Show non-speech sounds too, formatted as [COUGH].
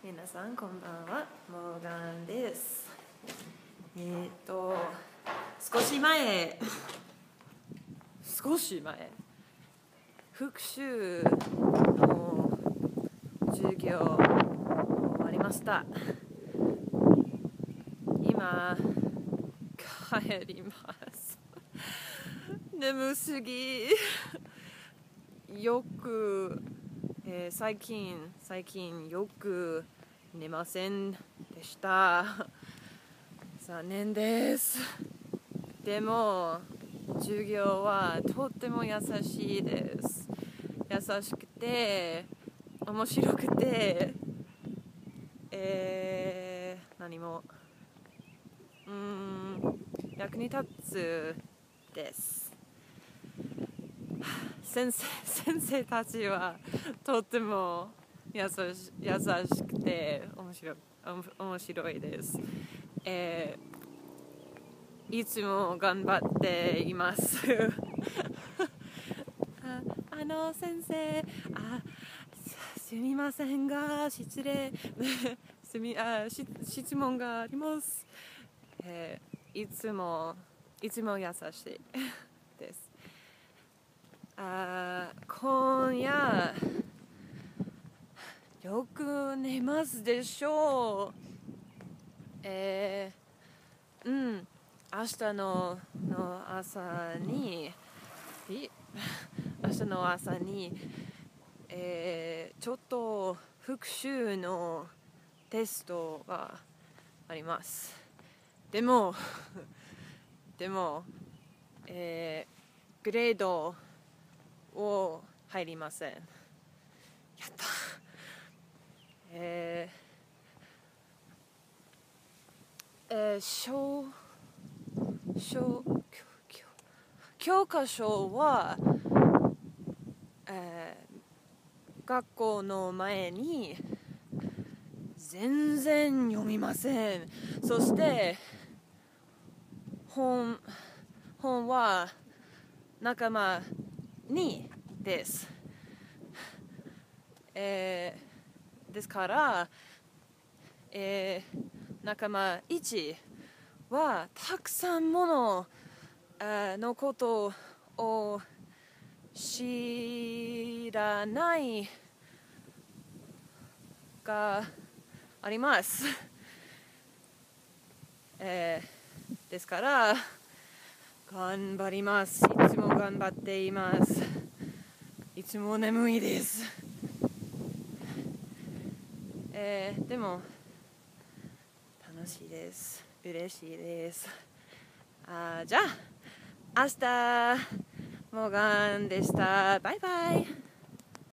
皆さんこんばんはモーガンです。えー、っと少し前。少し前。復習の授業終わりました。今帰ります。眠すぎ。よく、え、最近最近よく寝ませんでした。[LAUGHS] 残念です。でも授業はとっても優しいです。優しくて面白くてえー、何も。うん役に立つです。先生先生たちはとっても優し優しくて面白面白いです、えー、いつも頑張っています。[LAUGHS] ああの先生あすみませんが失礼。[LAUGHS] すみあ質問があります、えー、いつもいつも優しいですあ今夜よく寝ますでしょう。えー、うん。明日のの朝に [LAUGHS] 明日の朝に、えー、ちょっと復習のテストがあります。でも [LAUGHS] でも、えー、グレードを入りません。やったえー、えー、小小教科書は、えー、学校の前に全然読みません。そして本本は仲間にです、えー、ですから、えー、仲間1はたくさんもののことを知らないがあります。[LAUGHS] えーですから頑張ります。いつも頑張っています。いつも眠いです。えー、でも楽しいです。嬉しいです。あじゃあ明日モガンでした。バイバイ。